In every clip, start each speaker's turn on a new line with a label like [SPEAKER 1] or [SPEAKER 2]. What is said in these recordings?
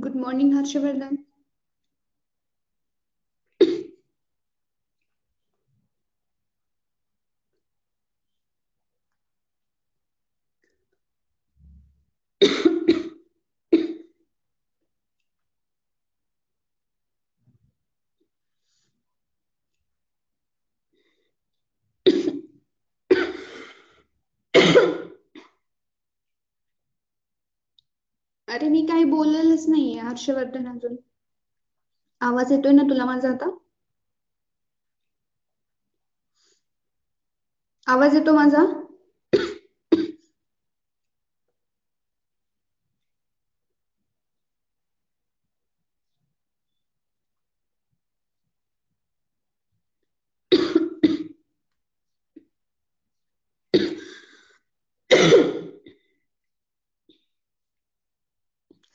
[SPEAKER 1] Good morning, Harshavardhan. अरे मी काही बोललेलंच नाहीये हर्षवर्धन अजून. आवाज येतोय ना तुला माझा आता? आवाज येतो माझा?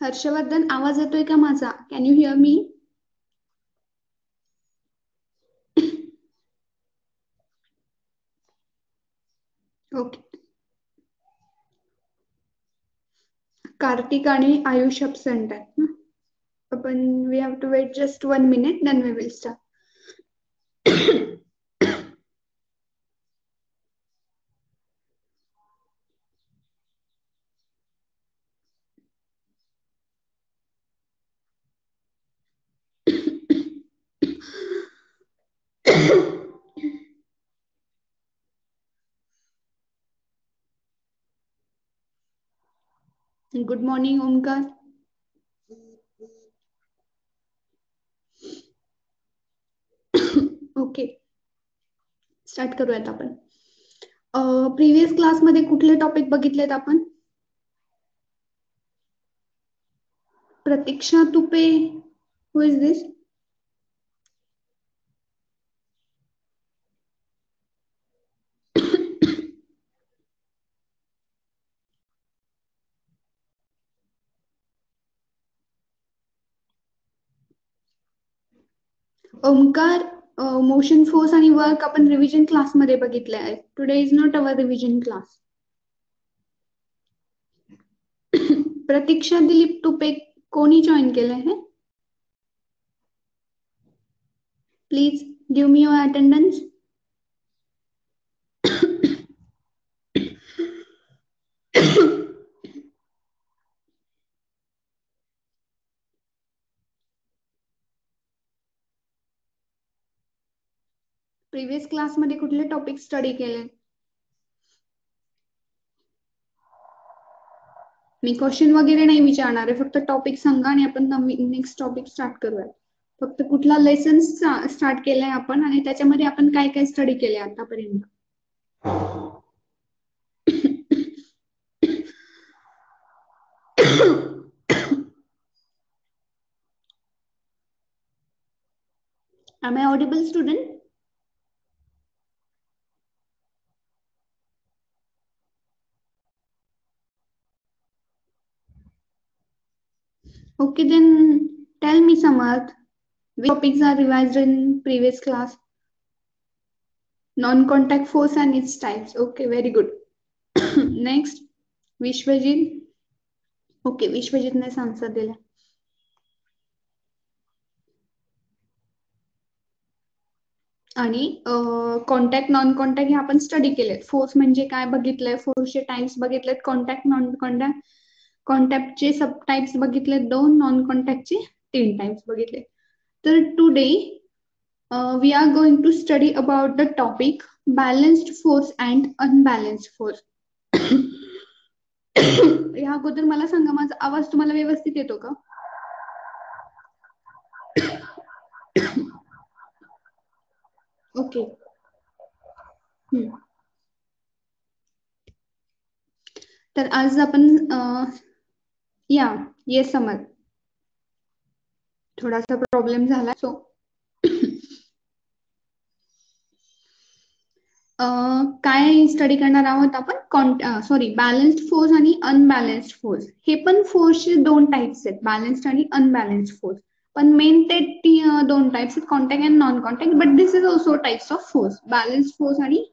[SPEAKER 1] हर्षवर्धन आवाज येतोय का माझा? Can you hear me okay Kartik आणि आयुष अब्सेंट आहेत ना? आपण we have to wait just one minute then we will start good morning Omkar okay start करूयात आपण. प्रिव्हियस क्लासमध्ये कुठले टॉपिक बघितलेत आपण? Pratiksha Tupe who is this Omkar motion force आणि वर्क आपण रिव्हिजन क्लासमध्ये बघितले आहे today is not our revision class Pratiksha Dilip Tupe कोणी जॉईन केले आहे please give me your attendance previous क्लासमध्ये कुठले टॉपिक स्टडी केले? मी क्वेश्चन वगैरे नाही विचारणार आहे फक्त टॉपिक सांगा आणि आपण नेक्स्ट टॉपिक स्टार्ट करूया फक्त कुठला लेसन स्टार्ट केलाय आपण आणि त्याच्यामध्ये आपण काय काय स्टडी केले आतापर्यंत? Am I audible, student? Okay, then tell me, Samarth, which topics are revised in previous class? Non-contact force and its types. Okay, very good. Next, Vishwajit. Okay, Vishwajitने answer दिला. आणि कॉन्टॅक्ट नॉन कॉन्टॅक्ट हे आपण study केलेत force म्हणजे काय बघितलंय फोर्सचे types बघितलेत कॉन्टॅक्ट नॉन कॉन्टॅक्ट कॉन्टॅक्टचे सब टाइप्स बघितले दोन नॉन कॉन्टॅक्टचे तीन टाइप्स बघितले. तर today we are going to study about the topic balanced force and unbalanced force या अगोदर मला सांगा माझा आवाज तुम्हाला व्यवस्थित येतो का? ओके तर आज आपण uh, या ये समज थोडासा प्रॉब्लेम झाला सो काय स्टडी करणार आहोत आपण? सॉरी बॅलन्स्ड फोर्स आणि अनबॅलन्स्ड फोर्स हे पण फोर्सचे दोन टाइप्स आहेत बॅलन्स्ड आणि अनबॅलन्स्ड फोर्स पण मेन ते दोन टाइप्स आहेत contact and non contact but this is also types of force balance force आणि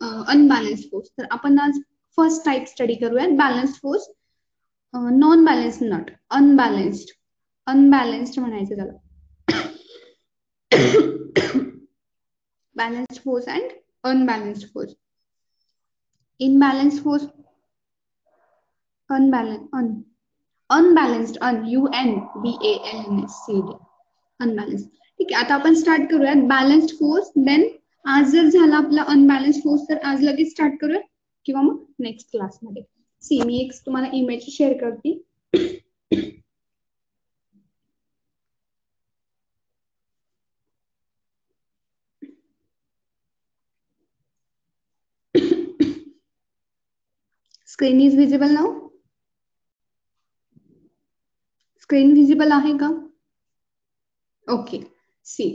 [SPEAKER 1] अनबॅलन्स फोर्स तर आपण आज फर्स्ट टाइप स्टडी करूयात balance force non balance not unbalanced unbalanced म्हणायचं त्याला. Balanced force and unbalanced force Imbalanced force unbalanced, un, unbalanced, un, U N B A L N S C D, unbalanced. ठीक आहे आता आपण start करूयात. Balanced force then आज जर झाला आपला अनबॅलन्स फोर्स तर आज लगेच स्टार्ट करूया किंवा मग नेक्स्ट क्लासमध्ये सी मी एक तुम्हाला इमेज शेअर करते। Screen is visible now screen visible आहे का ओके सी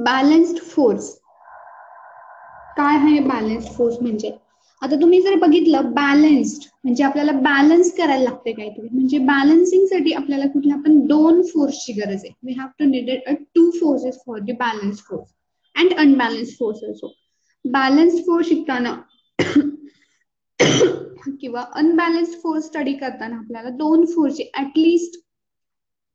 [SPEAKER 1] बॅलन्स्ड फोर्स काय आहे बॅलन्स्ड फोर्स म्हणजे? आता तुम्ही जर बघितलं बॅलन्स्ड म्हणजे आपल्याला बॅलन्स करायला लागते काहीतरी म्हणजे बॅलन्सिंगसाठी आपल्याला कुठल्या पण दोन फोर्सची गरज आहे. We have to needed a two forces for the balance force and unbalance force also balance force शिकताना किंवा अनबॅलन्स फोर्स स्टडी करताना आपल्याला दोन फोर्सची ऍटलिस्ट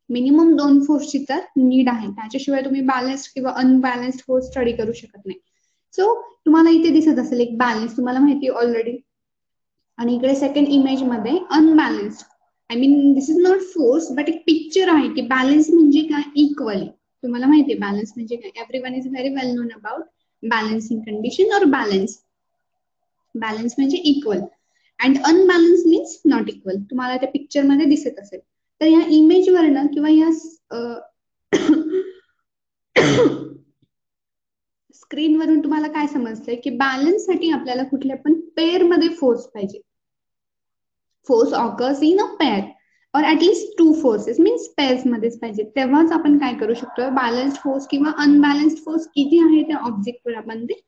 [SPEAKER 1] मिनिमम दोन फोर्सची तर नीड आहे. त्याच्याशिवाय तुम्ही बॅलन्स्ड किंवा अनबॅलन्स्ड फोर्स स्टडी करू शकत नाही. सो तुम्हाला इथे दिसत असेल एक बॅलन्स तुम्हाला माहिती ऑलरेडी आणि इकडे second इमेजमध्ये unbalanced I mean this is not force but एक पिक्चर आहे की बॅलन्स म्हणजे काय? इक्वली तुम्हाला माहिती आहे बॅलन्स म्हणजे काय? Every one is very well known about balancing condition और बॅलन्स बॅलन्स म्हणजे equal and unbalance means not equal तुम्हाला त्या पिक्चरमध्ये दिसत असेल. तर या इमेज वरनं किंवा या स्क्रीनवरून तुम्हाला काय समजतंय की बॅलन्ससाठी आपल्याला कुठल्या पण पेअरमध्ये फोर्स पाहिजे. Force occurs in a pair और at least two forces means pairs मध्येच पाहिजे. तेव्हाच आपण काय करू शकतो बॅलन्स्ड फोर्स किंवा अनबॅलन्स्ड फोर्स किती आहे त्या ऑब्जेक्टवर आपण ते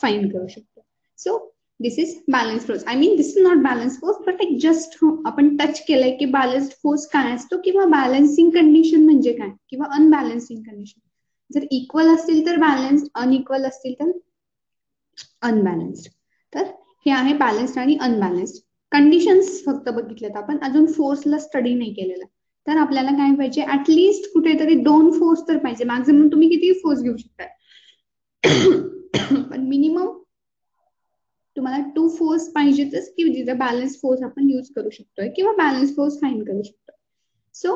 [SPEAKER 1] फाईंड करू शकतो so this is balance force I mean this is not balance force but एक जस्ट आपण टच केलंय की बॅलन्स्ड फोर्स काय असतो किंवा बॅलन्सिंग कंडिशन म्हणजे काय? किंवा अनबॅलन्सिंग कंडिशन जर इक्वल असतील तर बॅलन्स अनइक्वल असतील तर अनबॅलन्स्ड तर हे आहे बॅलन्स्ड आणि अनबॅलन्स्ड कंडिशन्स फक्त बघितल्यात आपण. अजून फोर्सला स्टडी नाही केलेला. तर आपल्याला काय पाहिजे? ऍटलिस्ट कुठेतरी दोन फोर्स तर पाहिजे. मॅक्झिमम तुम्ही किती फोर्स घेऊ शकताय. पण मिनिमम तुम्हाला टू फोर्स पाहिजेतच की जिथे बॅलन्स फोर्स आपण युज करू शकतोय किंवा बॅलन्स फोर्स फाईन करू शकतो सो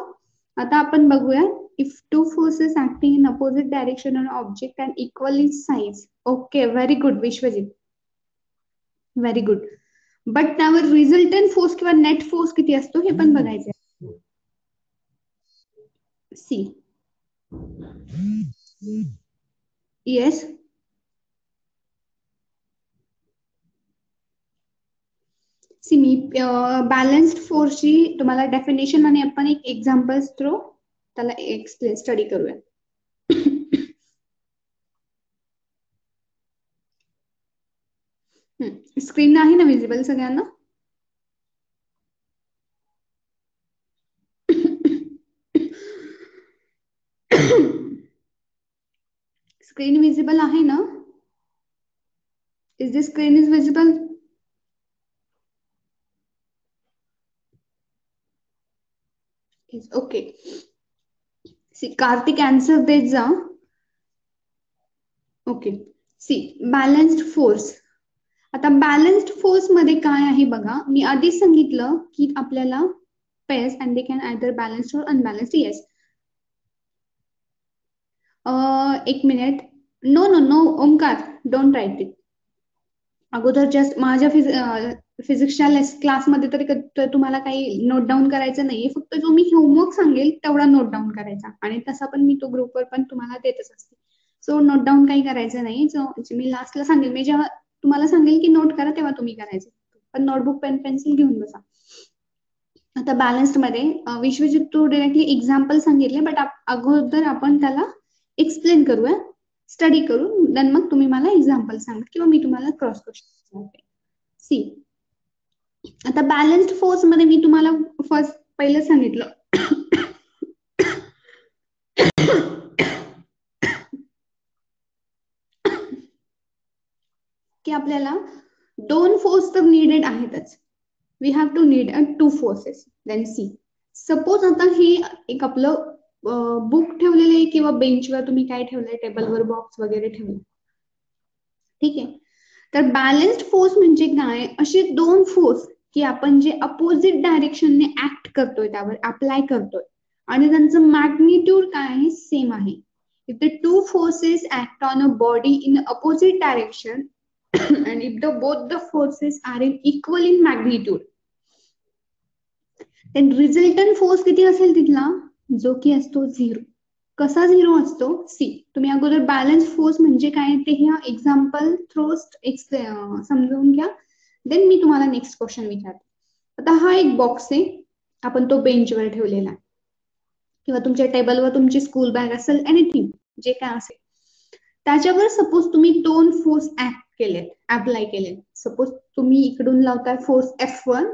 [SPEAKER 1] आता आपण बघूया if two forces acting in opposite direction on object and equal in size. Okay very good vishwajit. Very good but त्यावर रिझल्टंट फोर्स किंवा नेट फोर्स किती असतो हे पण बघायचं सी येस सी मी बॅलन्स्ड फोर्सची तुम्हाला डेफिनेशन आणि आपण एक एक्झाम्पल थ्रू एक्सप्लेन स्टडी करूया. स्क्रीन आहे ना विजिबल सगळ्यांना? स्क्रीन विजिबल आहे ना? Is this screen is visible okay see Kartik answer देत जा ओके सी बॅलन्स्ड फोर्स आता बॅलन्स्ड फोर्समध्ये काय आहे बघा? मी आधीच सांगितलं की आपल्याला पेस and they can either balanced और अनबॅलन्स्ड येस एक minute no no no Omkar don't write it अगोदर जस्ट माझ्या फिज uh, फिजिक्सच्या क्लासमध्ये तरी तुम्हाला काही नोट डाऊन करायचं नाहीये. फक्त जो मी होमवर्क सांगेल तेवढा नोट डाऊन करायचा. आणि तसा पण मी तो ग्रुपवर पण तुम्हाला देतच असते. सो नोट डाऊन काही करायचं नाही. जो मी लास्टला सांगेल मी जेव्हा तुम्हाला सांगेल की नोट करा तेव्हा तुम्ही करायचं. पण नोटबुक पेन पेन्सिल घेऊन बसा. आता बॅलन्स्डमध्ये विश्वजित तू डिरेक्टली एक्झाम्पल सांगितले बट अगोदर आपण त्याला एक्सप्लेन करूया. स्टडी करू देन मग तुम्ही मला एक्झाम्पल सांगा किंवा मी तुम्हाला क्रॉस क्वेश्चन सी आता बॅलन्स्ड फोर्समध्ये मी तुम्हाला फर्स्ट पहिलं सांगितलं. की आपल्याला दोन फोर्स तर निडेड आहेतच. We have to need a two forces then see suppose आता हे एक आपलं बुक ठेवलेलं आहे किंवा बेंचवर तुम्ही काय ठेवलंय? टेबलवर बॉक्स वगैरे ठेवलं ठीक आहे? तर बॅलन्स्ड फोर्स म्हणजे काय? असे दोन फोर्स की आपण जे अपोजिट डायरेक्शनने ऍक्ट करतोय त्यावर अप्लाय करतोय. आणि त्यांचं मॅग्निट्यूड काय आहे? सेम आहे. If the two forces act on a body in opposite direction and if the both the forces are in equal in magnitude resultant force किती असेल तिथला? जो की असतो झिरो कसा झिरो असतो? सी. तुम्ही अगोदर बॅलन्स फोर्स म्हणजे काय ते ह्या एक्झाम्पल थ्रोस्ट समजून घ्या. देन मी तुम्हाला नेक्स्ट क्वेश्चन विचारते. आता हा एक बॉक्स आहे. आपण तो बेंचवर ठेवलेला आहे. किंवा तुमच्या टेबलवर तुमची स्कूल बॅग असेल एनिथिंग जे काय असेल. त्याच्यावर सपोज तुम्ही दोन फोर्स ऍक्ट केलेत अप्लाय केलेत. सपोज तुम्ही इकडून लावताय फोर्स एफ वन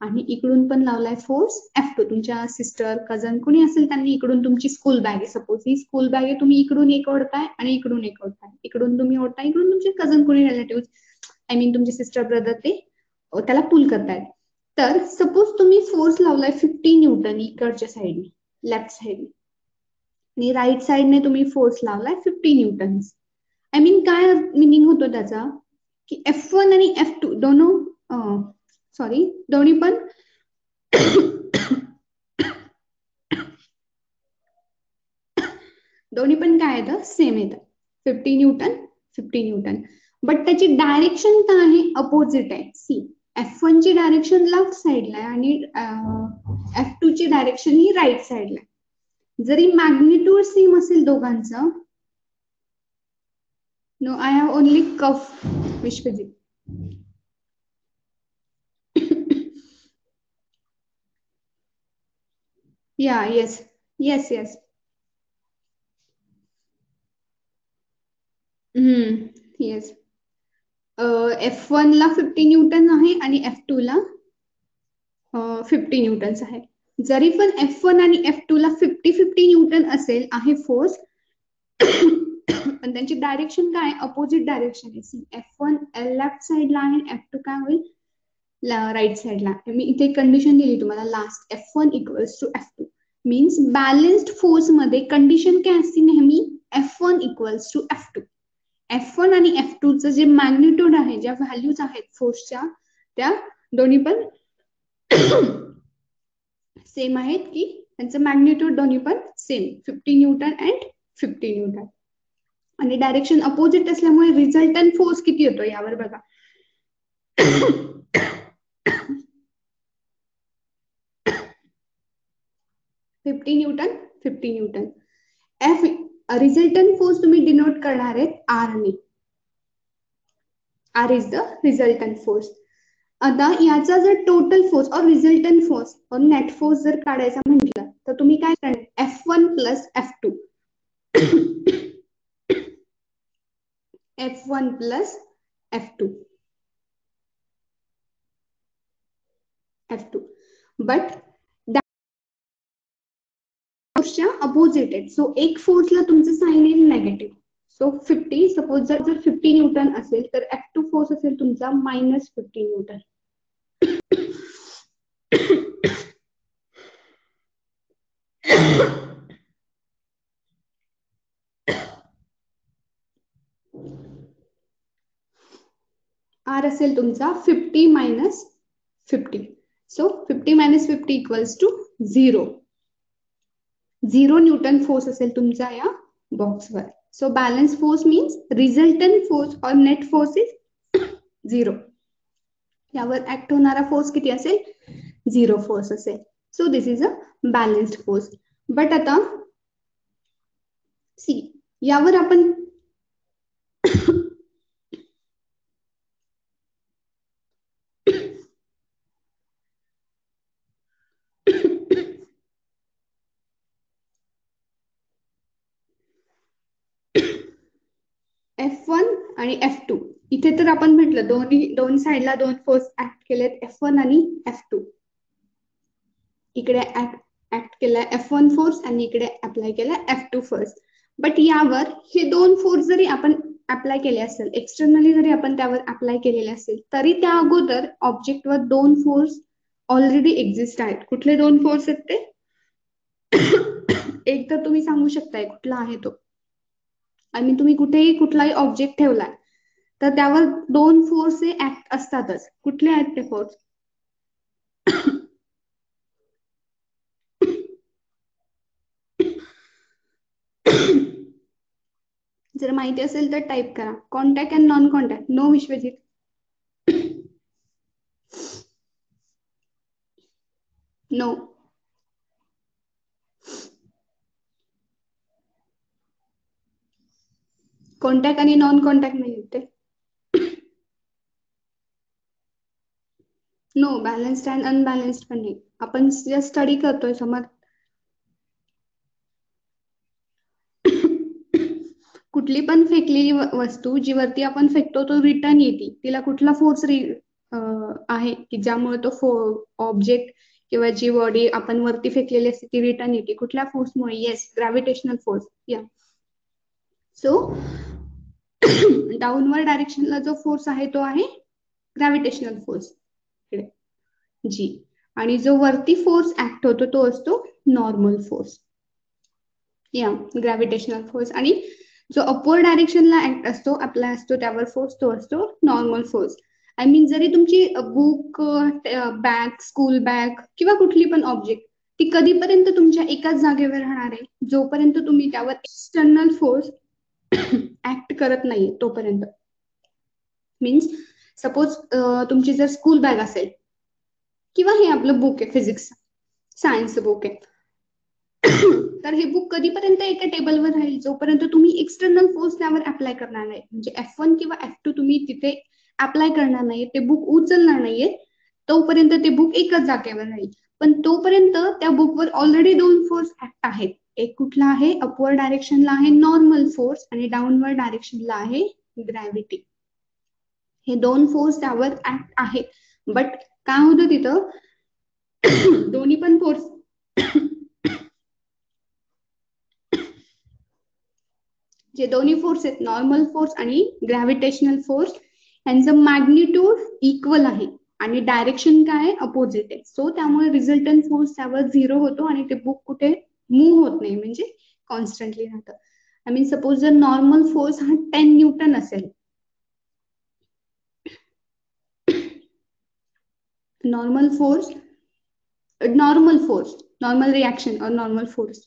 [SPEAKER 1] आणि इकडून पण लावलाय फोर्स एफ टू तुमच्या सिस्टर कझन कुणी असेल त्यांनी इकडून तुमची स्कूल बॅग आहे. सपोज ही स्कूल बॅग आहे तुम्ही इकडून एक ओढताय आणि इकडून एक ओढताय. इकडून तुम्ही ओढताय इकडून तुमचे कझन कुणी रिलेटिव्ह आय मीन तुमचे सिस्टर ब्रदर ते त्याला पुल करतायत. तर सपोज तुम्ही फोर्स लावलाय फिफ्टी न्यूटन इकडच्या साईडने लेफ्ट साईडने आणि राईट साईडने तुम्ही फोर्स लावलाय फिफ्टी न्यूटन आय मीन काय मिनिंग होतो त्याचा? की एफ वन आणि एफ टू दोन सॉरी दोन्ही पण. दोन्ही पण काय येतं सेम येतं fifty newton fifty newton but त्याची डायरेक्शन काय आहे अपोजिट आहे. सी एफ वन ची डायरेक्शन लेफ्ट साईडला आहे आणि एफ टू ची डायरेक्शन ही राईट साईडला आहे. जरी मॅग्निट्यूड सेम असेल दोघांचं no I have only cough Vishwajit Yeah, yes, yes, yes. Hmm, yes. F one ला फिफ्टी न्यूटन आहे आणि एफ टू ला uh, फिफ्टी न्यूटन्स आहे. जरी पण एफ वन आणि एफ टू ला फिफ्टी फिफ्टी न्यूटन असेल आहे फोर्स पण त्यांची डायरेक्शन काय? अपोजिट डायरेक्शन आहे. एफ वन लेफ्ट साइडला आहे एफ टू काय होईल? राईट साइडला मी इथे कंडिशन दिली तुम्हाला. Last F one equals to F two means balanced फोर्समध्ये condition काय असते नेहमी? F one equals to F two F one आणि एफ टू चं जे मॅग्निट्यूड आहे ज्या व्हॅल्यूज आहेत फोर्सच्या त्या दोन्ही पण सेम आहेत की त्यांचं मॅग्निट्यूड दोन्ही पण same fifty newton and fifty newton आणि डायरेक्शन अपोजिट असल्यामुळे रिझल्टंट फोर्स किती होतो यावर बघा. Fifty newton fifty newton F resultant force तुम्ही डिनोट करणार आहेत आरने R is the resultant force आता याचा जर टोटल फोर्स और रिझल्टंट फोर्स और नेट फोर्स जर काढायचा म्हटलं तर तुम्ही काय करणार? F one plus F two F one plus F two F two but फोर्सच्या अपोजिट आहेत सो एक फोर्सला तुमचं साईन येईल नेगेटिव्ह सो फिफ्टी सपोज जर जर फिफ्टी न्यूटन असेल तर एफ टू फोर्स असेल तुमचा मायनस फिफ्टी न्यूटन आर असेल तुमचा fifty minus fifty so fifty minus fifty equals to zero zero newton force असेल तुमचा या बॉक्सवर. So balance force means resultant force or net force is zero यावर act होणारा force किती असेल? झिरो फोर्स असेल. So this is a balanced force but आता see यावर आपण एफ वन आणि एफ टू इथे तर आपण म्हटलं दोन्ही दोन साईडला दोन फोर्स ऍक्ट केलेत एफ वन आणि एफ टू इकडे ऍक्ट केलाय एफ वन फोर्स आणि इकडे अप्लाय केला एफ टू फोर्स बट यावर हे दोन फोर्स जरी आपण अप्लाय केले असेल एक्सटर्नली जरी आपण त्यावर अप्लाय केलेले असेल तरी त्या अगोदर ऑब्जेक्टवर दोन फोर्स ऑलरेडी एक्झिस्ट आहेत. कुठले दोन फोर्स आहेत ते? एक तर तुम्ही सांगू शकताय कुठला आहे तो. आणि तुम्ही कुठेही कुठलाही ऑब्जेक्ट ठेवलाय तर त्यावर दोन फोर्स हे ऍक्ट असतातच. कुठले आहेत ते फोर्स जर माहिती असेल तर टाईप करा. Contact and non contact no Vishwajit no contact आणि नॉन कॉन्टॅक्ट नाही ते. नो बॅलन्स्ड अँड अनबॅलन्स्ड पण नाही. आपण जस्ट स्टडी करतोय समज. कुठली पण फेकलेली वस्तू जी वरती आपण फेकतो तो रिटर्न येते. तिला कुठला फोर्स आहे की ज्यामुळे तो ऑब्जेक्ट किंवा जी बॉडी आपण वरती फेकलेली असते ती रिटर्न येते. कुठल्या फोर्समुळे येस ग्रॅव्हिटेशनल फोर्स या सो डाऊनवर्ड डायरेक्शनला जो फोर्स आहे तो आहे ग्रॅव्हिटेशनल फोर्स जी आणि जो वरती फोर्स ऍक्ट होतो तो असतो नॉर्मल फोर्स या ग्रॅव्हिटेशनल फोर्स आणि जो अपोर डायरेक्शनला ऍक्ट असतो आपला असतो त्यावर फोर्स तो असतो नॉर्मल फोर्स आय मीन जरी तुमची बुक बॅग स्कूल बॅग किंवा कुठली पण ऑब्जेक्ट ती कधीपर्यंत तुमच्या एकाच जागेवर राहणार आहे? जोपर्यंत तुम्ही त्यावर एक्सटर्नल फोर्स ऍक्ट करत नाही तोपर्यंत. मीन्स सपोज तुमची जर स्कूल बॅग असेल किंवा हे आपलं बुक आहे फिजिक्स सायन्स बुक आहे तर हे बुक कधीपर्यंत एका टेबलवर राहील? जोपर्यंत तुम्ही एक्सटर्नल फोर्स त्यावर अप्लाय करणार नाही. म्हणजे एफ वन किंवा एफ टू तुम्ही तिथे अप्लाय करणार नाही ते बुक उचलणार नाहीये तोपर्यंत ते बुक एकच जागेवर राहील. पण तोपर्यंत त्या बुकवर ऑलरेडी दोन फोर्स ऍक्ट आहेत. एक कुठला आहे? अपवर्ड डायरेक्शनला आहे नॉर्मल फोर्स आणि डाऊनवर्ड डायरेक्शनला आहे ग्रॅव्हिटी हे दोन फोर्स त्यावर ऍक्ट आहेत. बट काय होतं तिथं? दोन्ही पण फोर्स जे दोन्ही फोर्स आहेत नॉर्मल फोर्स आणि ग्रॅव्हिटेशनल फोर्स यांचं मॅग्निट्यूड इक्वल आहे. आणि डायरेक्शन काय? आहे अपोजिट आहे. सो त्यामुळे रिझल्टंट फोर्स त्यावर झिरो होतो आणि ते बुक कुठे? मूव्ह होत नाही म्हणजे कॉन्स्टंटली राहतं. आय मीन सपोज जर नॉर्मल फोर्स हा टेन न्यूटन असेल normal force normal force normal reaction और normal force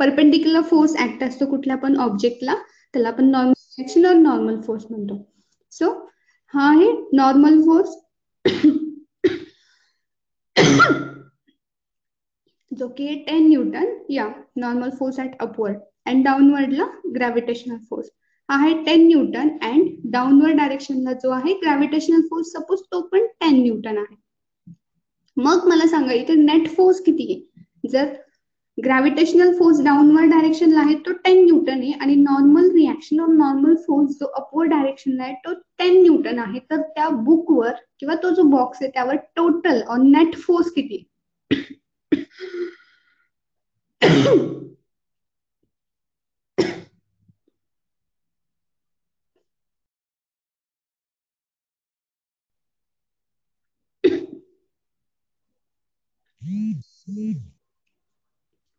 [SPEAKER 1] perpendicular force act असतो कुठल्या पण ऑब्जेक्टला त्याला आपण नॉर्मल रिॲक्शन और नॉर्मल फोर्स म्हणतो. सो हा आहे नॉर्मल फोर्स जो की टेन न्यूटन या normal force at upward and डाऊनवर्डला gravitational force आहे टेन न्यूटन अँड डाऊनवर्ड डायरेक्शनला जो आहे ग्रॅव्हिटेशनल फोर्स सपोज तो पण टेन न्यूटन आहे. मग मला सांगा इथे नेट फोर्स किती आहे? जर ग्रॅव्हिटेशनल फोर्स डाऊनवर्ड डायरेक्शनला आहे तो टेन न्यूटन आहे आणि नॉर्मल रिॲक्शन और नॉर्मल फोर्स जो अपवर्ड डायरेक्शनला आहे तो टेन न्यूटन आहे तर त्या बुकवर किंवा तो जो बॉक्स आहे त्यावर टोटल और नेट फोर्स किती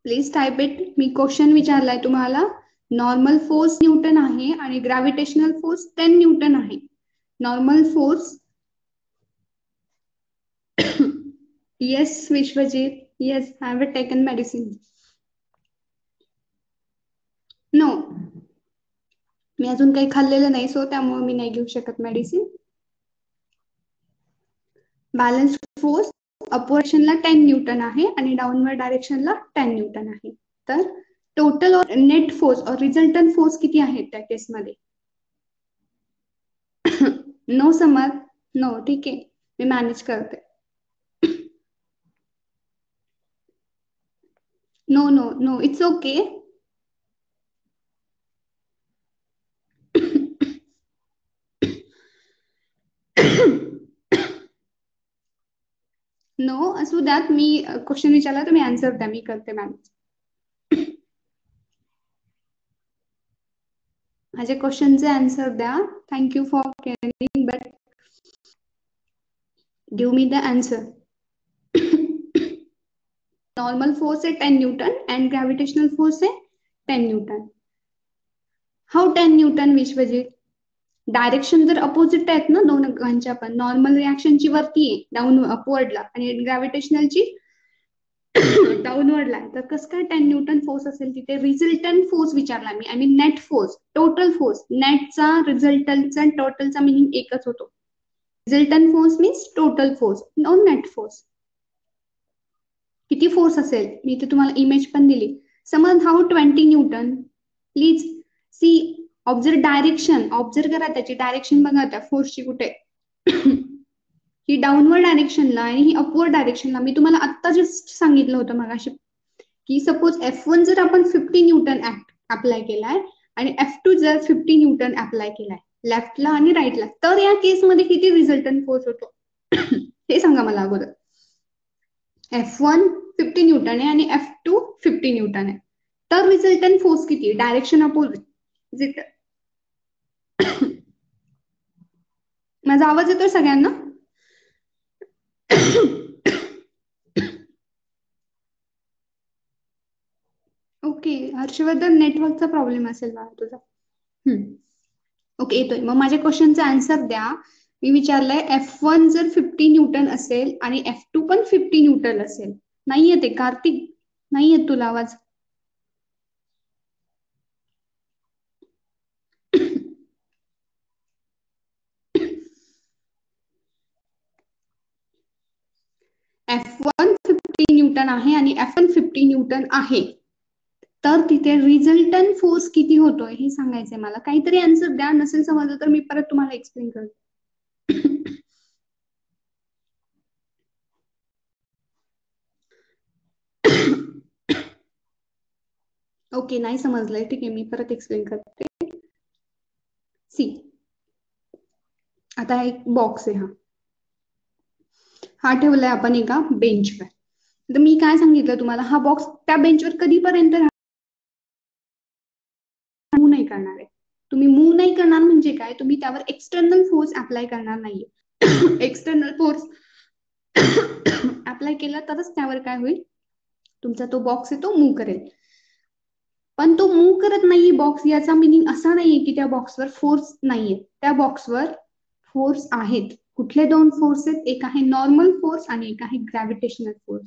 [SPEAKER 1] प्लीज टाईप इट मी क्वेश्चन विचारलाय तुम्हाला. नॉर्मल फोर्स न्यूटन आहे आणि ग्रॅव्हिटेशनल फोर्स टेन न्यूटन आहे. Normal force yes Vishwajit. Yes I have taken medicine no मी अजून काही खाल्लेलं नाही सो त्यामुळे मी नाही घेऊ शकत मेडिसिन बॅलन्स फोर्स अपवर्शनला टेन न्यूटन आहे आणि डाऊनवर्ड डायरेक्शनला टेन न्यूटन आहे. तर टोटल नेट फोर्स और रिझल्टंट फोर्स किती आहेत त्या केसमध्ये नो समर नो ठीक आहे. मी मॅनेज करते. No no no it's okay no असू द्यात मी क्वेश्चन विचारला तर मी आन्सर द्या मी करते मॅम माझ्या क्वेश्चनचे आन्सर द्या thank you for caring but give me the answer normal force है ten newton and gravitational force है ten newton how ten newton Vishwajit? Direction जर अपोजिट आहेत ना दोन घांच्या पण. नॉर्मल रिॲक्शनची वरती आहे डाऊन अपवर्डला आणि ग्रॅव्हिटेशनलची डाऊनवर्डला तर कसं काय टेन न्यूटन फोर्स असेल तिथे? रिझल्टंट फोर्स विचारला मी. I mean net force total force नेटचा रिझल्टंटचा टोटलचा मिनिंग एकच होतो. Resultant force means total force no net force किती फोर्स असेल? मी इथे तुम्हाला इमेज पण दिली. समज how twenty newton please see observe direction observe करा त्याची. डायरेक्शन बघा त्या फोर्सची कुठे? ही डाऊनवर्ड डायरेक्शनला आणि ही अपवर्ड डायरेक्शनला मी तुम्हाला आत्ता जस्ट सांगितलं होतं मगाशी की सपोज एफ वन जर आपण फिफ्टी न्यूटन अप्लाय केलाय आणि एफ टू जर फिफ्टी न्यूटन अप्लाय केलाय लेफ्टला आणि राईटला तर या केसमध्ये किती रिझल्टंट फोर्स होतो? हे सांगा मला अगोदर. एफ वन फिफ्टी न्यूटन आहे आणि एफ टू फिफ्टी न्यूटन आहे. तर रिझल्टंट फोर्स किती? डायरेक्शन अपोजिट माझा आवाज येतोय सगळ्यांना? ओके हर्षवर्धन नेटवर्कचा प्रॉब्लेम असेल बाळा तुझा. ओके येतोय. मग माझ्या क्वेश्चनचा आन्सर द्या. मी विचारलंय एफ वन जर फिफ्टी न्यूटन असेल आणि एफ टू पण फिफ्टी न्यूटन असेल नाहीये ते कार्तिक नाही येत तुला आवाज. एफ वन फिफ्टी न्यूटन आहे आणि एफ वन फिफ्टी न्यूटन आहे. तर तिथे रिझल्टन फोर्स किती होतोय हे सांगायचंय मला. काहीतरी आन्सर द्या नसेल समजलं तर मी परत तुम्हाला एक्सप्लेन करतो. ओके नाही समजलंय. ठीक आहे मी परत एक्सप्लेन करते. सी आता एक बॉक्स आहे हा. हा ठेवलाय आपण एका बेंचवर तर मी काय सांगितलं तुम्हाला? हा बॉक्स त्या बेंचवर कधीपर्यंत मूव्ह नाही करणार आहे. तुम्ही मूव्ह नाही करणार म्हणजे काय? तुम्ही त्यावर एक्सटर्नल फोर्स अप्लाय करणार नाहीये. एक्सटर्नल फोर्स अप्लाय केला तरच त्यावर काय होईल? तुमचा तो बॉक्स आहे तो मूव्ह करेल. पण तो मूव करत नाहीये बॉक्स याचा मिनिंग असा नाहीये की त्या बॉक्सवर फोर्स नाहीये. त्या बॉक्सवर फोर्स आहेत. कुठले दोन फोर्स आहेत? एक आहे नॉर्मल फोर्स आणि एक आहे ग्रॅव्हिटेशनल फोर्स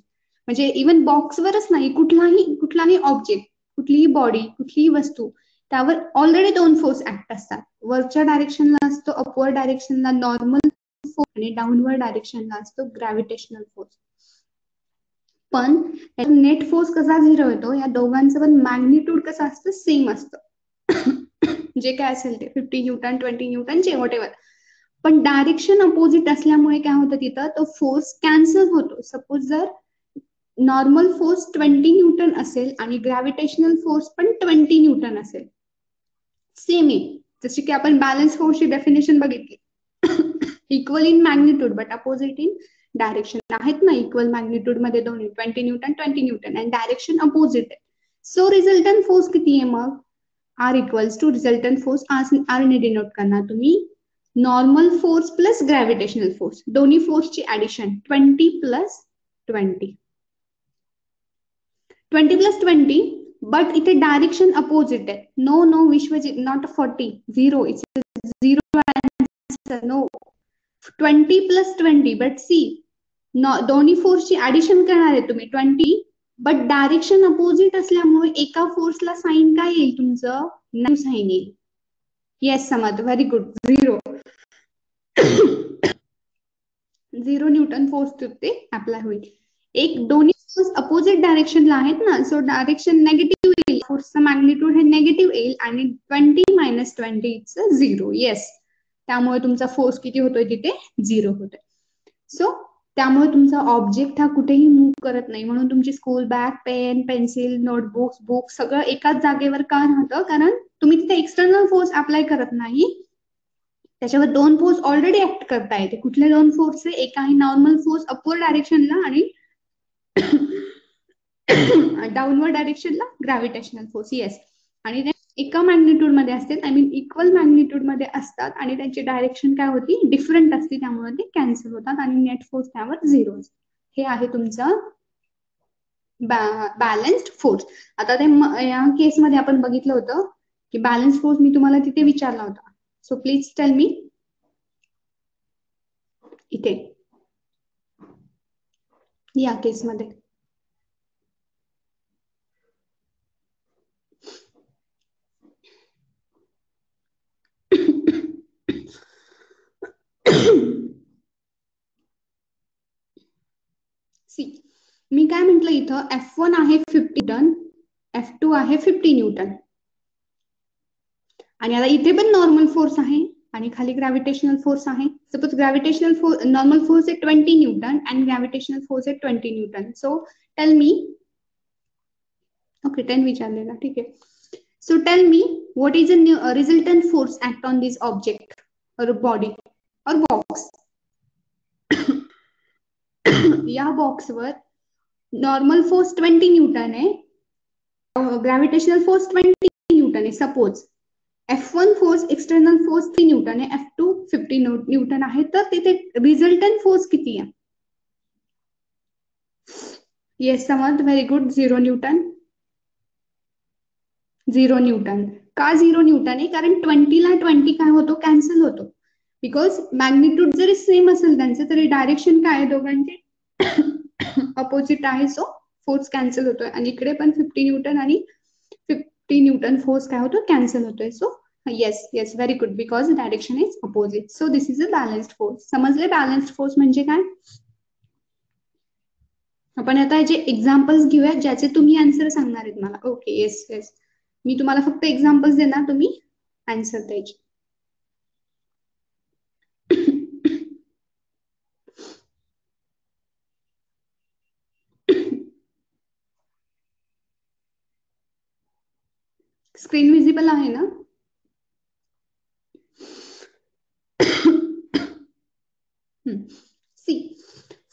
[SPEAKER 1] म्हणजे इवन बॉक्सवरच नाही कुठलाही कुठलाही ऑब्जेक्ट कुठलीही बॉडी कुठलीही वस्तू त्यावर ऑलरेडी दोन फोर्स ऍक्ट असतात. वरच्या डायरेक्शनला असतो अपवर्ड डायरेक्शनला नॉर्मल फोर्स आणि डाऊनवर्ड डायरेक्शनला असतो ग्रॅव्हिटेशनल फोर्स पण नेट फोर्स कसा झिरो येतो या दोघांचं पण मॅग्निट्यूड कसं असतं सेम असतं. जे काय असेल ते फिफ्टी न्यूटन ट्वेंटी न्यूटन जे वॉट एव्हर पण डायरेक्शन अपोजिट असल्यामुळे काय होतं तिथं तो फोर्स कॅन्सल होतो. सपोज जर नॉर्मल फोर्स ट्वेंटी न्यूटन असेल आणि ग्रॅव्हिटेशनल फोर्स पण ट्वेंटी न्यूटन असेल. सेम आहे. जशी की आपण बॅलन्स फोर्सची डेफिनेशन बघितली. Equal in magnitude but opposite in direction आहेत ना इक्वल मॅग्निट्यूडमध्ये दोन्ही twenty newton twenty newton and direction opposite आहे. सो रिझल्टंट फोर्स किती आहे मग? R equals to resultant force R ने डिनोट करणार तुम्ही. Normal force plus gravitational force दोन्ही फोर्सची addition twenty plus twenty twenty plus twenty but इथे डायरेक्शन अपोजिट आहे. No no Vishwajit not forty zero it's zero no twenty plus twenty but see दोन्ही फोर्सची addition करणार आहे तुम्ही ट्वेंटी बट डायरेक्शन अपोजिट असल्यामुळे एका फोर्सला साईन काय येईल तुमचं? नेगेटिव्ह साईन येईल. येस समज very good zero zero newton force ते अप्लाय होईल. एक दोन्ही फोर्स अपोजिट डायरेक्शनला आहेत ना सो डायरेक्शन नेगेटिव्ह येईल. फोर्सचा मॅग्निट्यूड हे नेगेटिव्ह येईल आणि twenty minus twenty it's zero yes त्यामुळे तुमचा फोर्स किती होतोय तिथे? झिरो होतोय. सो त्यामुळे तुमचा ऑब्जेक्ट हा कुठेही मूव्ह करत नाही. म्हणून तुमची school bag pen pencil notebooks book सगळं एकाच जागेवर का राहतं? कारण तुम्ही तिथे एक्सटर्नल फोर्स अप्लाय करत नाही. त्याच्यावर दोन फोर्स ऑलरेडी ऍक्ट करता येते कुठले दोन फोर्स आहे? एक आहे नॉर्मल फोर्स अपवर्ड डायरेक्शनला आणि डाऊनवर्ड डायरेक्शनला ग्रॅव्हिटेशनल फोर्स येस आणि एका मॅग्नेट्यूडमध्ये असते आय मीन इक्वल मॅग्नेट्यूडमध्ये असतात आणि त्यांची डायरेक्शन काय होती? डिफरंट असते त्यामुळे ते कॅन्सल होतात आणि नेट फोर्स त्यावर झिरो हे आहे तुमचं बॅलन्स्ड फोर्स आता ते या केसमध्ये आपण बघितलं होतं की बॅलन्स फोर्स मी तुम्हाला तिथे विचारला होता. सो प्लीज टेल मी इथे. या केसमध्ये सी मी काय म्हंटल इथं? एफ वन आहे फिफ्टी टन एफ टू आहे फिफ्टी न्यूटन. आणि आता इथे पण नॉर्मल फोर्स आहे आणि खाली ग्रॅव्हिटेशनल फोर्स आहे. Suppose gravitational force normal force आहे twenty newton and gravitational force आहे twenty newton. So tell me okay ten विचारलेला ठीक आहे. So tell me what is a resultant force act on this object और body और box या बॉक्सवर normal force twenty newton आहे ग्रॅव्हिटेशनल फोर्स ट्वेंटी न्यूटन आहे suppose F one force external force three newton आहे एफ़ टू फिफ्टी न्यूटन आहे. तर तिथे रिझल्टंट फोर्स किती आहे? समज very good zero newton zero newton का झिरो न्यूटन आहे? कारण ट्वेंटीला ट्वेंटी काय होतो? कॅन्सल होतो. बिकॉज मॅग्निट्यूड जरी सेम असेल त्यांचं तरी डायरेक्शन काय आहे दोघांचे? अपोजिट आहे. सो फोर्स कॅन्सल होतोय. आणि इकडे पण फिफ्टी न्यूटन आणि फिफ्टी न्यूटन फोर्स काय होतो कॅन्सल होतोय. So yes yes very good because direction is opposite so this is a balanced force समजले बॅलन्स्ड फोर्स म्हणजे काय? आपण आता याचे एक्झाम्पल्स घेऊया ज्याचे तुम्ही आन्सर सांगणार आहेत मला. ओके येस येस मी तुम्हाला फक्त एक्झाम्पल्स देणार तुम्ही आन्सर द्यायचे. स्क्रीन विजिबल आहे ना? See.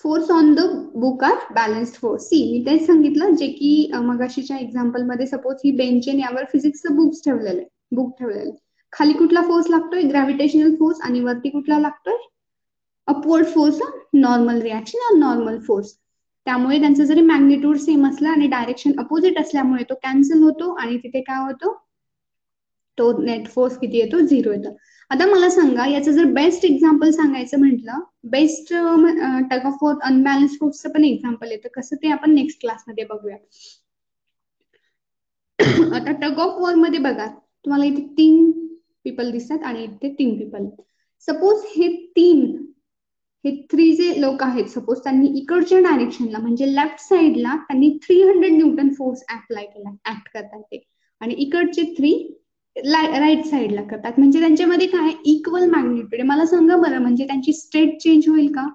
[SPEAKER 1] Force on the book are balanced force see. मी तेच सांगितलं जे की मगाशीच्या एक्झाम्पलमध्ये सपोज ही बेंचेन यावर फिजिक्सचं बुक्स ठेवलेलं आहे. बुक ठेवलेलं खाली कुठला फोर्स लागतोय? ग्रॅव्हिटेशनल फोर्स आणि वरती कुठला लागतोय? Upward force normal reaction or normal force त्यामुळे त्यांचं जरी मॅग्निट्यूड सेम असला आणि डायरेक्शन अपोजिट असल्यामुळे तो कॅन्सल होतो आणि तिथे काय होतो? तो नेट फोर्स किती येतो? झिरो येतो. आता मला सांगा याचं जर बेस्ट एक्झाम्पल सांगायचं म्हटलं best tug of force unbalance फोर्सचं पण एक्झाम्पल येतं. कसं ते आपण नेक्स्ट क्लासमध्ये बघूया. आता टग ऑफ वॉरमध्ये बघा तुम्हाला इथे तीन पीपल दिसतात आणि इथे तीन पीपल सपोज हे तीन हे थ्री जे लोक आहेत सपोज त्यांनी इकडच्या डायरेक्शनला म्हणजे लेफ्ट साईडला त्यांनी three hundred newton force apply केला ऍक्ट करतात ते. आणि इकडचे थ्री राईट साईडला करतात. म्हणजे त्यांच्यामध्ये काय? इक्वल मॅग्निट्यूड मला सांगा बरं म्हणजे त्यांची स्टेट चेंज होईल का?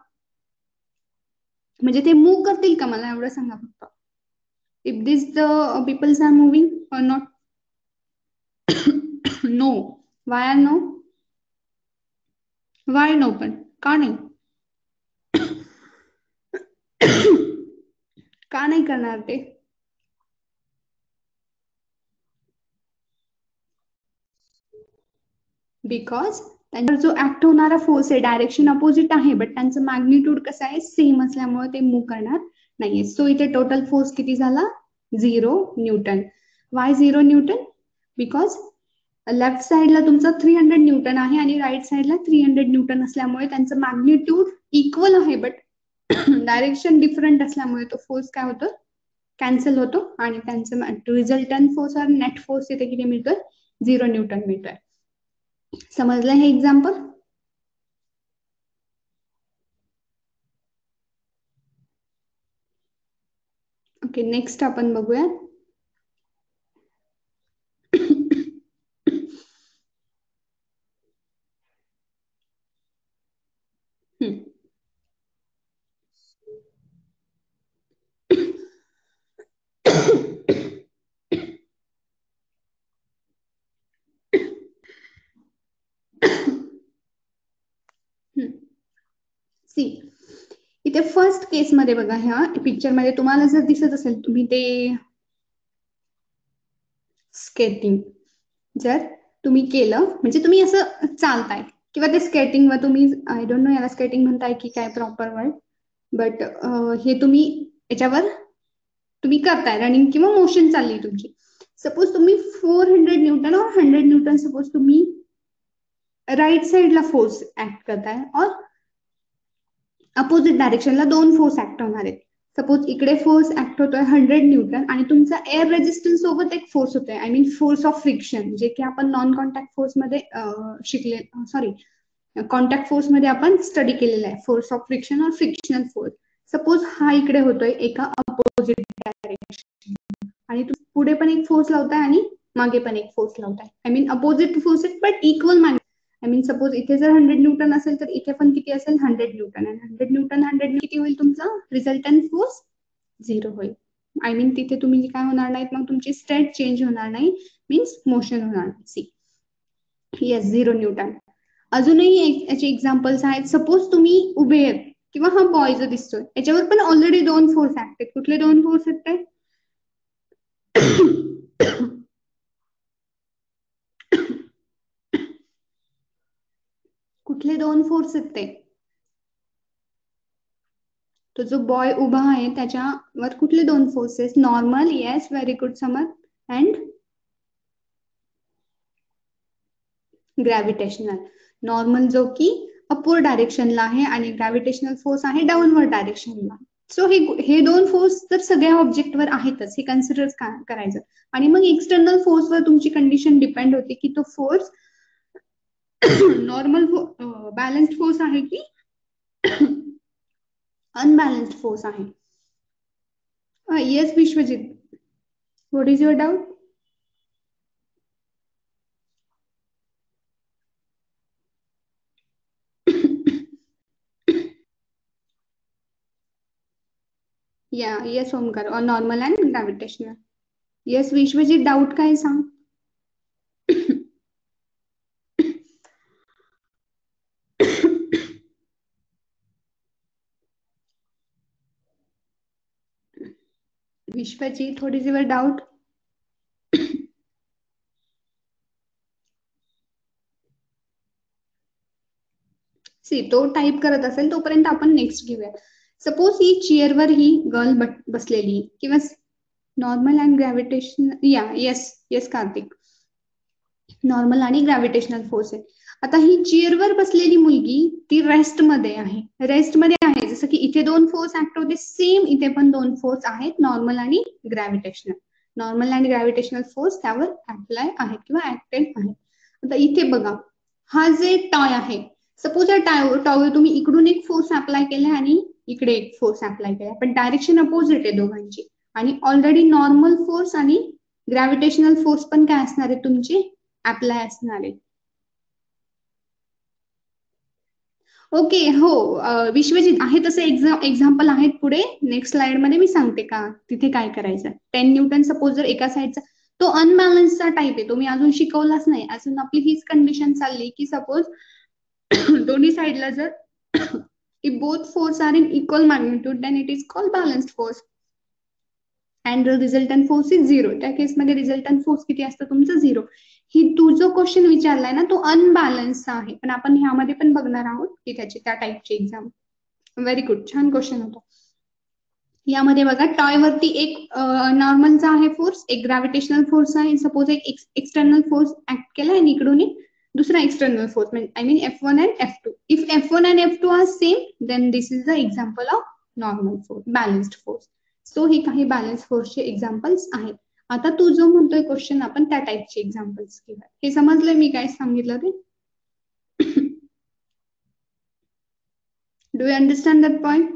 [SPEAKER 1] म्हणजे ते मूव्ह करतील का? मला एवढं सांगा फक्त. If this the peoples are moving or not no why are no why no पण? का नाही? का नाही करणार ते? बिकॉज त्यांच्यावर जो ऍक्ट होणारा फोर्स आहे डायरेक्शन अपोजिट आहे बट त्यांचं मॅग्निट्यूड कसं आहे सेम असल्यामुळे ते मूव्ह करणार नाहीये. सो इथे टोटल फोर्स किती झाला? Zero newton why zero newton because left साइडला तुमचा थ्री हंड्रेड न्यूटन आहे आणि राईट साईडला थ्री हंड्रेड न्यूटन असल्यामुळे त्यांचं मॅग्निट्यूड इक्वल आहे बट डायरेक्शन डिफरंट असल्यामुळे तो फोर्स काय होतो? कॅन्सल होतो आणि त्यांचं रिझल्टंट फोर्स और नेट फोर्स तिथे किती मिळतोय? झिरो न्यूटन मिळतोय. समजलं हे एक्झाम्पल ओके नेक्स्ट आपण बघूया सी इथे फर्स्ट केस मध्ये बघा ह्या पिक्चरमध्ये तुम्हाला जर दिसत असेल तुम्ही ते स्केटिंग जर तुम्ही केलं म्हणजे तुम्ही असं चालताय किंवा ते स्केटिंग वर तुम्ही आय डोंट नो याला स्केटिंग म्हणताय की काय प्रॉपर वर्ड बट हे तुम्ही याच्यावर तुम्ही करताय रनिंग किंवा मोशन चालली तुमची. सपोज तुम्ही फोर हंड्रेड न्यूटन और हंड्रेड न्यूटन सपोज तुम्ही राईट साइडला फोर्स ऍक्ट करताय और अपोजिट डायरेक्शनला दोन फोर्स ऍक्ट होणार आहेत. सपोज इकडे फोर्स ऍक्ट होतोय हंड्रेड न्यूटन आणि तुमचा एअर रेजिस्टन्स सोबत एक फोर्स होतोय. I mean force of friction जे की आपण नॉन कॉन्टॅक्ट फोर्समध्ये शिकले सॉरी कॉन्टॅक्ट फोर्समध्ये आपण स्टडी केलेला आहे. फोर्स ऑफ फ्रिक्शन और फ्रिक्शनल फोर्स सपोज हा इकडे होतोय एका अपोजिट डायरेक्शन आणि पुढे पण एक फोर्स लावताय आणि मागे पण एक force लावताय. I mean opposite forces but equal man I mean suppose इथे जर हंड्रेड न्यूटन असेल तर इथे पण किती असेल? हंड्रेड न्यूटन आणि हंड्रेड न्यूटन हंड्रेड किती होईल तुमचा? रिझल्टंट फोर्स झिरो होईल. आय मीन तिथे तुम्ही काय होणार नाहीत मग तुमची स्टेट चेंज होणार नाही. मीन्स मोशन होणार नाही. सी येस झिरो न्यूटन अजूनही याचे एक्झाम्पल्स आहेत. सपोज तुम्ही उभे आहेत किंवा हा बॉय जो दिसतोय याच्यावर पण ऑलरेडी दोन फोर्स ऍक्ट आहेत कुठले दोन फोर्स आहेत ते कुठले दोन फोर्स आहेत ते? तो जो बॉय उभा आहे त्याच्यावर कुठले दोन forces normal yes very good Samar and gravitational normal जो की अपवर्ड डायरेक्शनला आहे आणि ग्रॅव्हिटेशनल फोर्स आहे डाऊनवर्ड डायरेक्शनला सो हे हे दोन फोर्स तर सगळ्या ऑब्जेक्टवर आहेतच. हे कन्सिडर करायचं. आणि मग एक्सटर्नल फोर्सवर तुमची कंडिशन डिपेंड होते की तो फोर्स नॉर्मल बॅलन्स्ड फोर्स आहे की? अनबॅलन्स्ड फोर्स आहे. Yes Vishwajit what is your doubt या yes Omkar normal and gravitational yes Vishwajit doubt काय सांग? विश्वाची थोडी युअर डाऊट सी तो टाईप करत असेल तोपर्यंत आपण नेक्स्ट घेऊया. सपोज ही चेअरवर ही गर्ल बसलेली किंवा नॉर्मल अँड ग्रॅव्हिटेशन या येस येस कार्तिक नॉर्मल आणि ग्रॅव्हिटेशनल फोर्स आहे. आता ही चेअरवर बसलेली मुलगी ती रेस्टमध्ये आहे. रेस्टमध्ये इथे दोन फोर्स ऍक्ट होते. सेम इथे पण दोन फोर्स आहेत नॉर्मल आणि gravitational normal and gravitational force त्यावर अप्लाय आहेत किंवा ऍक्टेड आहेत आता इथे बघा हा जे टॉय आहे सपोज या टॉयवर तुम्ही इकडून एक फोर्स अप्लाय केला आणि इकडे एक फोर्स अप्लाय केला. पण डायरेक्शन अपोजिट आहे दोघांची. आणि ऑलरेडी नॉर्मल फोर्स आणि ग्रॅव्हिटेशनल फोर्स पण काय असणार आहे तुमचे? अप्लाय असणार आहे. ओके हो विश्वजित आहे तसे एक्झाम्पल आहेत पुढे. नेक्स्ट स्लाइडमध्ये मी सांगते का तिथे काय करायचं. टेन न्यूटन सपोज जर एका साईडचा तो अनबॅलन्सचा टाईप आहे. तो मी अजून शिकवलाच नाही. अजून आपली हीच कंडिशन चालली की सपोज दोन्ही साईडला जर if both force are in equal magnitude then it is called balanced force. And the resultant force is zero. त्या केसमध्ये रिझल्टंट फोर्स किती असतं? तुमचं झिरो ही तू जो क्वेश्चन विचारलाय ना तो अनबॅलन्सचा आहे. पण आपण ह्यामध्ये पण बघणार आहोत की त्याची त्या टाईपची एक्झाम व्हेरी गुड छान क्वेश्चन होतो. यामध्ये बघा टॉय वरती एक नॉर्मलचा आहे फोर्स एक ग्रॅव्हिटेशनल फोर्स आहे. सपोज एक एक्सटर्नल फोर्स ऍक्ट केला आणि इकडून एक दुसरा external force I mean F one and F two if F one and F two are same then this is the example of normal force balanced force so हे काही balance फोर्सचे examples आहेत. आता तू जो म्हणतोय क्वेश्चन आपण त्या टाईपचे एक्झाम्पल्स घेऊया हे समजलं मी काय सांगितलं ते? Do you understand that point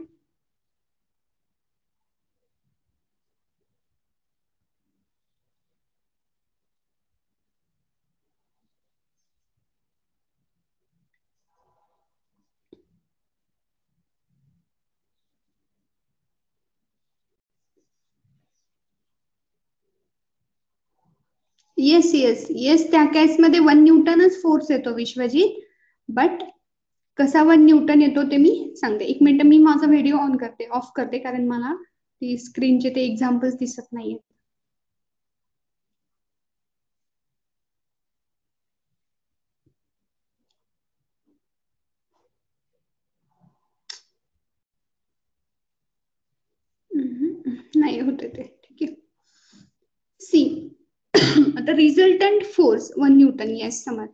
[SPEAKER 1] yes yes yes त्या केसमध्ये वन न्यूटनच फोर्स येतो विश्वजीत. बट कसा वन न्यूटन येतो ते मी सांगते. एक मिनिट मी माझा व्हिडिओ ऑन करते ऑफ करते कारण मला ती स्क्रीनचे ते एक्झाम्पल्स दिसत नाहीये नाही होते ते. ठीक आहे. सी आता resultant force one newton yes समज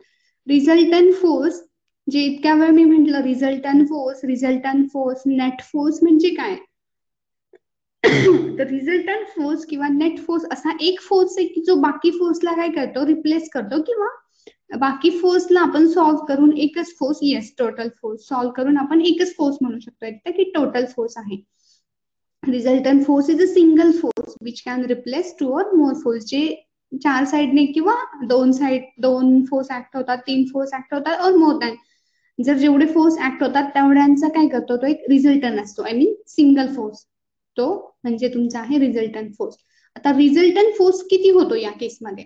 [SPEAKER 1] रिझल्टंट फोर्स जे इतक्या वेळ मी म्हंटल resultant force resultant force net force म्हणजे काय? तर रिझल्टंट फोर्स किंवा नेट फोर्स असा एक फोर्स आहे की जो बाकी फोर्सला काय करतो? रिप्लेस करतो किंवा बाकी फोर्सला आपण सॉल्व्ह करून एकच force yes total force solve करून आपण एकच फोर्स म्हणू शकतो. की टोटल फोर्स आहे. Resultant force is a single force which can replace two or more force जे चार साइडने किंवा दोन साइड दोन फोर्स ऍक्ट होतात तीन फोर्स ऍक्ट होतात और मोर दॅन जर जेवढे फोर्स ऍक्ट होतात तेवढ्यांचा काय करतो तो एक रिझल्टन असतो. आय मीन सिंगल फोर्स तो म्हणजे तुमचा आहे रिझल्टन फोर्स आता रिझल्टन फोर्स किती होतो या केसमध्ये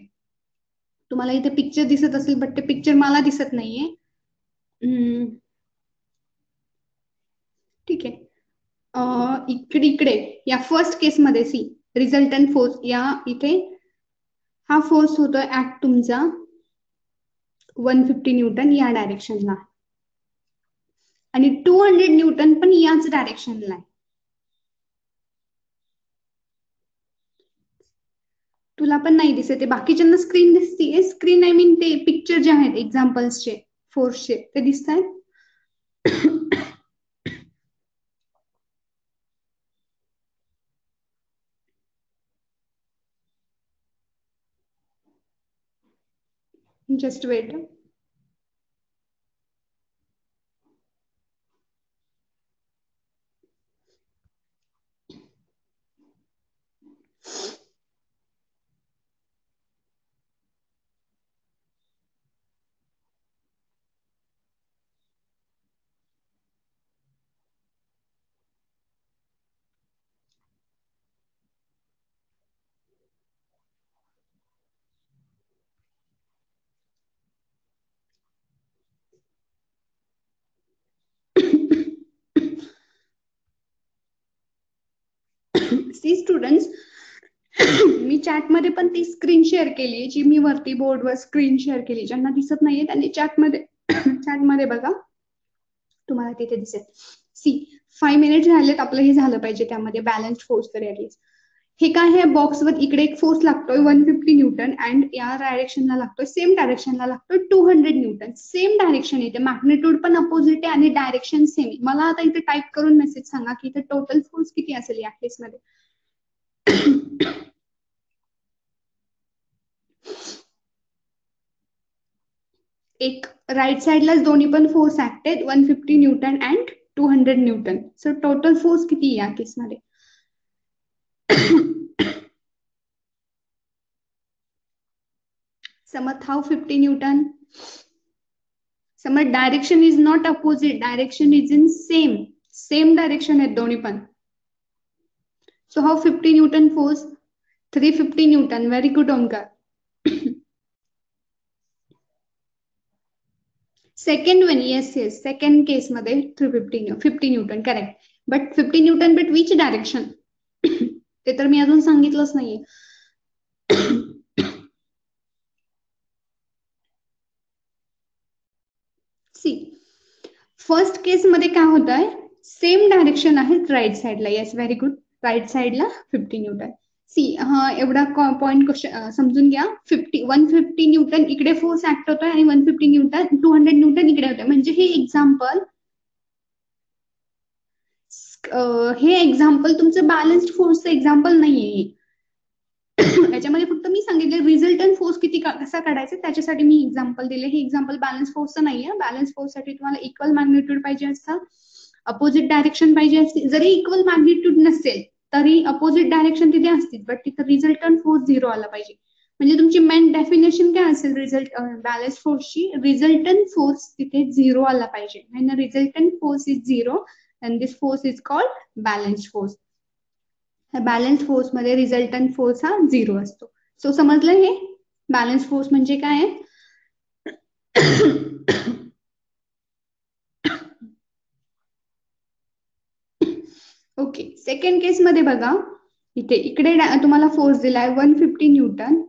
[SPEAKER 1] तुम्हाला इथे पिक्चर दिसत असेल बट ते पिक्चर मला दिसत नाहीये. ठीक आहे. इकडे इकडे. या फर्स्ट केसमध्ये सी रिझल्टन फोर्स या इथे हा फोर्स होतोय ऍक्ट तुमचा वन फिफ्टी न्यूटन या डायरेक्शनला आणि टू हंड्रेड न्यूटन पण याच डायरेक्शनला आहे. तुला पण नाही दिसत बाकीच्यांना स्क्रीन दिसते स्क्रीन आय मीन ते पिक्चर जे आहेत एक्झाम्पल्सचे फोर्सचे ते दिसत आहेत जस्ट वेट सी स्टुडंट्स मी चॅटमध्ये पण ती स्क्रीन शेअर केली जी मी वरती बोर्डवर स्क्रीन शेअर केली ज्यांना दिसत नाहीये त्यांनी चॅटमध्ये चॅटमध्ये बघा तुम्हाला तिथे दिसेल. सी फाईव्ह मिनिट झालेत आपलं हे झालं पाहिजे त्यामध्ये बॅलन्स फोर्स तरी ऍटलीस्ट हे काय आहे? बॉक्सवर इकडे एक फोर्स लागतोय वन फिफ्टी न्यूटन अँड या डायरेक्शनला लागतोय सेम डायरेक्शनला लागतोय two hundred newton same direction येते मॅग्नेट्यूड पण अपोजिट आहे आणि डायरेक्शन सेम मला आता इथे टाईप करून मेसेज सांगा की इथे टोटल फोर्स किती असेल या केसमध्ये एक राईट साइडलाच दोन्ही पण फोर्स ऍक्ट आहेत. One fifty newton and two hundred newton so total force किती या केसमध्ये समज हाव फिफ्टी न्यूटन समज direction is not opposite direction is in same same direction आहेत दोन्ही पण. So how 50 Newton force? 350 Newton. Very good, Omkar. Second one, yes, yes. Second case मध्ये 350 50 Newton, correct. But 50 Newton, but which direction? ते तर मी अजून सांगितलंच नाहीये. C first केस मध्ये काय होत आहे सेम डायरेक्शन आहे राईट साइडला येस व्हेरी गुड राईट साईडला फिफ्टी न्यूटन सी हा एवढा पॉईंट क्वेश्चन समजून घ्या. फिफ्टी वन फिफ्टी न्यूटन इकडे फोर्स ऍक्ट होतोय आणि one fifty newton two hundred newton इकडे होतोय. म्हणजे हे एक्झाम्पल हे एक्झाम्पल तुमचं बॅलन्स्ड फोर्सचं एक्झाम्पल नाहीये याच्यामध्ये फक्त मी सांगितलं रिझल्टन फोर्स किती कसा काढायचा त्याच्यासाठी मी एक्झाम्पल दिले. हे एक्झाम्पल बॅलन्स फोर्सचं नाहीये. बॅलन्स फोर्ससाठी तुम्हाला इक्वल मॅग्नेट्यूड पाहिजे असतं. अपोजिट डायरेक्शन पाहिजे असते जरी इक्वल मॅग्निट्यूड नसेल तरी अपोजिट डायरेक्शन तिथे असतील बट तिथे रिझल्टंट फोर्स झिरो आला पाहिजे. म्हणजे तुमची मेन डेफिनेशन काय असेल रिझल्ट बॅलन्स फोर्सची रिझल्टंट फोर्स तिथे झिरो आला पाहिजे. Resultant force is zero and this force is called balance force balance फोर्समध्ये resultant force हा झिरो असतो. सो समजलं हे? बॅलन्स फोर्स म्हणजे काय आहे? ओके सेकंड केस मध्ये बघा. इथे इकडे तुम्हाला फोर्स दिलाय वन फिफ्टी न्यूटन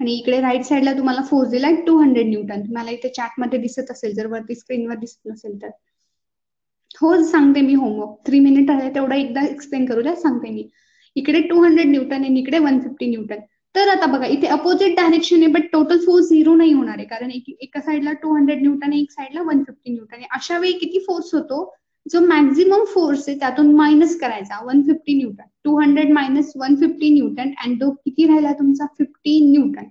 [SPEAKER 1] आणि इकडे राईट साईडला तुम्हाला फोर्स दिलाय टू हंड्रेड न्यूटन तुम्हाला इथे चॅटमध्ये दिसत असेल जर वरती स्क्रीनवर दिसत नसेल तर. हो सांगते मी होमवर्क थ्री मिनिट आहे तेवढा एकदा एक्सप्लेन करू द्या सांगते मी. इकडे टू हंड्रेड न्यूटन आणि इकडे वन फिफ्टी न्यूटन तर आता बघा इथे अपोजिट डायरेक्शन आहे बट टोटल फोर्स झिरो नाही होणार आहे. कारण एका साईडला टू हंड्रेड न्यूटन एक साईडला वन फिफ्टी न्यूटन आहे अशा वेळी किती फोर्स होतो? जो मॅक्झिमम फोर्स आहे त्यातून मायनस करायचा. One fifty newton two hundred minus one fifty newton and तो किती राहिला तुमचा? Fifty newton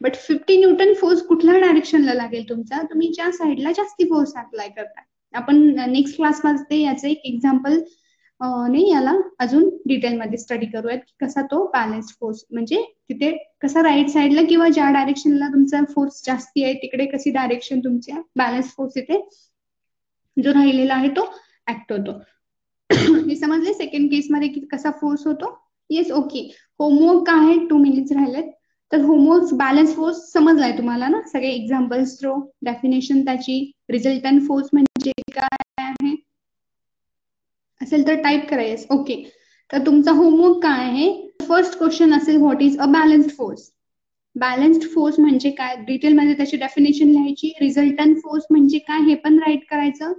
[SPEAKER 1] but fifty newton force कुठल्या डायरेक्शनला लागेल तुमचा? तुम्ही ज्या साईडला जास्ती फोर्स अप्लाय करताय. आपण नेक्स्ट क्लासमध्ये याचं एक एक्झाम्पल नाही याला अजून डिटेलमध्ये स्टडी करूयात की कसा तो बॅलन्स फोर्स म्हणजे तिथे कसा राईट साईडला किंवा ज्या डायरेक्शनला तुमचा फोर्स जास्ती आहे तिकडे कशी डायरेक्शन तुमच्या बॅलन्स फोर्स इथे जो राहिलेला आहे तो ऍक्ट होतो. हे समजले सेकंड केस मध्ये कसा फोर्स होतो? येस ओके होमवर्क आहे टू मिनिट्स राहिलेत. तर होमवर्क बॅलन्स फोर्स समजलाय तुम्हाला ना? सगळे एक्झाम्पल्स थ्रो डेफिनेशन त्याची रिझल्टंट फोर्स म्हणजे काय आहे? असेल तर टाईप करायचं ओके तर तुमचा होमवर्क काय आहे? फर्स्ट क्वेश्चन असेल what is a balanced force balanced force म्हणजे काय? डिटेलमध्ये त्याची डेफिनेशन लिहायची. रिझल्टंट फोर्स म्हणजे काय? हे पण राईट करायचं.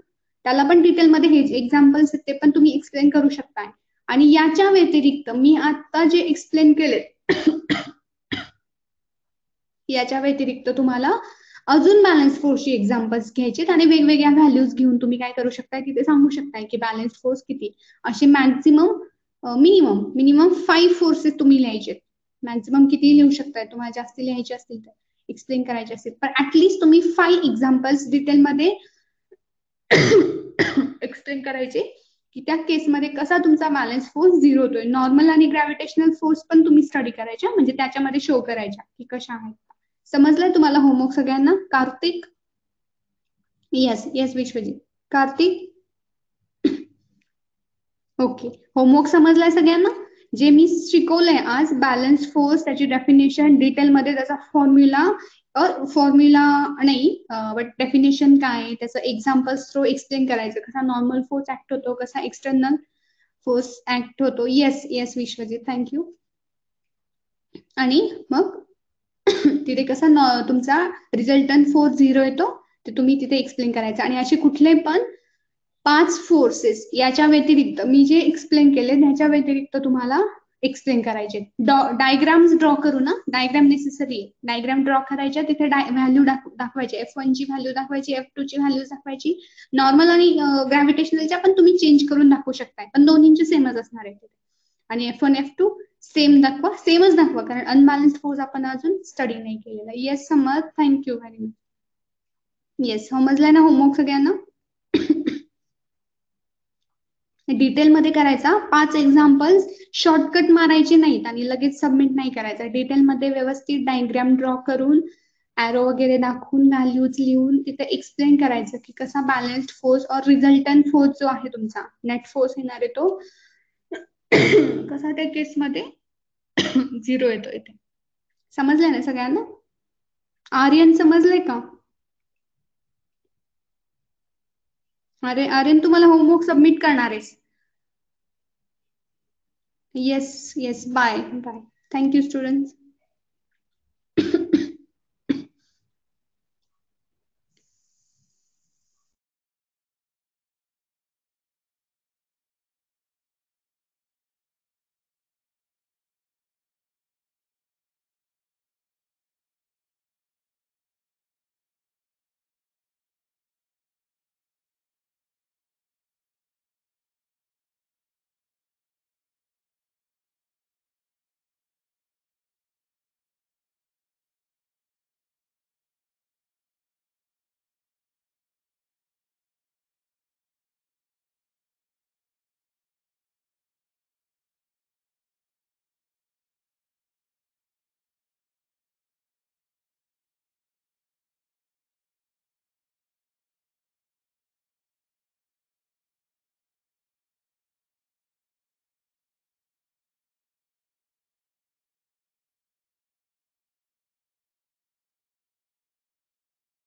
[SPEAKER 1] त्याला पण डिटेलमध्ये हे एक्झाम्पल्स ते पण तुम्ही एक्सप्लेन करू शकताय. आणि याच्या व्यतिरिक्त मी आता जे एक्सप्लेन केले याच्या व्यतिरिक्त तुम्हाला अजून बॅलन्स फोर्सची एक्झाम्पल्स घ्यायचे आणि वेगवेगळ्या व्हॅल्यूज घेऊन तुम्ही काय करू शकताय तिथे सांगू शकताय की बॅलन्स फोर्स किती. असे maximum minimum minimum five forces तुम्ही लिहायचे मॅक्झिमम किती लिहू शकताय? तुम्हाला जास्त लिहायचे असतील तर एक्सप्लेन करायचे असतील. पण ऍटलिस्ट तुम्ही फाईव्ह एक्झाम्पल्स डिटेलमध्ये एक्सप्लेन करायचे की त्या केसमध्ये कसा तुमचा बॅलन्स फोर्स झिरो होतोय. नॉर्मल आणि ग्रॅव्हिटेशनल फोर्स पण तुम्ही स्टडी करायच्या म्हणजे त्याच्यामध्ये शो करायच्या की कशा आहेत. समजलंय तुम्हाला होमवर्क सगळ्यांना? Kartik? Yes yes Vishwajit. Kartik? Okay homework समजलाय सगळ्यांना? जे मी शिकवलंय आज बॅलन्स फोर्स त्याची डेफिनेशन डिटेलमध्ये त्याचा फॉर्म्युला फॉर्म्युला नाही बट डेफिनेशन काय त्याचं एक्झाम्पल्स थ्रो एक्सप्लेन करायचं. कसा नॉर्मल फोर्स ऍक्ट होतो कसा एक्सटर्नल फोर्स ऍक्ट होतो. Yes yes Vishwajit thank you आणि मग तिथे कसा तुमचा रिझल्टंट फोर्स झिरो येतो ते तुम्ही तिथे एक्सप्लेन करायचं. आणि असे कुठले पण पाच फोर्सेस याच्या व्यतिरिक्त मी जे एक्सप्लेन केले त्याच्या व्यतिरिक्त तुम्हाला एक्सप्लेन करायचे. डायग्राम्स ड्रॉ करू ना? डायग्राम नेसेसरी आहे. डायग्राम ड्रॉ करायच्या तिथे व्हॅल्यू दाखवायचे. एफ वन ची व्हॅल्यू दाखवायची एफ टू ची व्हॅल्यू दाखवायची. नॉर्मल आणि ग्रॅव्हिटेशनलच्या पण तुम्ही चेंज करून दाखवू शकताय. पण दोन्हींची सेमच असणार आहे तिथे. आणि F one F two same दाखवा. सेमच दाखवा कारण अनबॅलन्स्ड फोर्स आपण अजून स्टडी नाही केलेला. येस समज thank you very much yes समजलाय ना होमवर्क सगळ्यांना? डिटेलमध्ये करायचा. पाच एक्झाम्पल्स शॉर्टकट मारायचे नाहीत आणि लगेच सबमिट नाही करायचं. डिटेलमध्ये व्यवस्थित डायग्राम ड्रॉ करून ऍरो वगैरे दाखवून व्हॅल्यूज लिहून तिथे एक्सप्लेन करायचं की कसा बॅलन्स्ड फोर्स और रिझल्टंट फोर्स जो आहे तुमचा नेट फोर्स येणार आहे तो. कसा त्या केसमध्ये झिरो येतो इथे. समजलंय ना सगळ्यांना? आर्यन समजलंय का? अरे आर्यन तुम्हाला होमवर्क सबमिट करणार आहेस. Yes yes bye bye thank you students